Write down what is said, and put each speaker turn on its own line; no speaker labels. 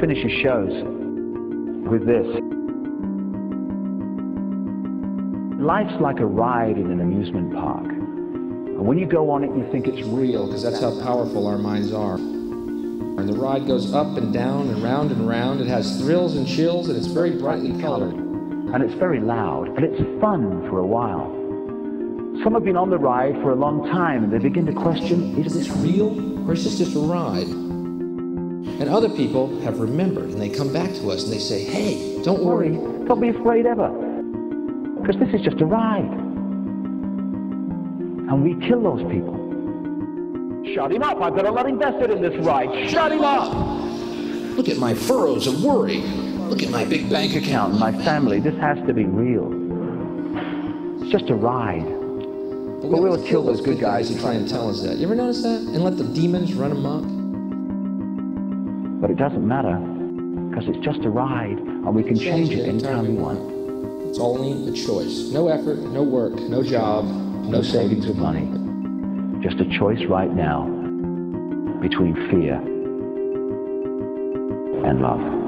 finish his shows with this. Life's like a ride in an amusement park. And when you go on it, you think it's real.
because that's how powerful our minds are. And the ride goes up and down and round and round. It has thrills and chills, and it's very brightly colored.
And it's very loud. And it's fun for a while. Some have been on the ride for a long time and they begin to question, Is
this real, or is this just a ride? And other people have remembered, and they come back to us and they say, "Hey, don't worry.
Don't be afraid ever. Because this is just a ride. And we kill those people. Shut him up. I better let him vested in this ride. Shut him up.
Look at my furrows of worry. Look at my big bank account."
Count my family. This has to be real. It's just a ride.
But
But
we
we'll kill those good guys
who try and tell us that. You ever notice that? And let the demons run amok?
But it doesn't matter. Because it's just a ride. And we can change it anytime we want.
It's only a choice. No effort, no work, no job,
No savings of money. Just a choice right now between fear and love.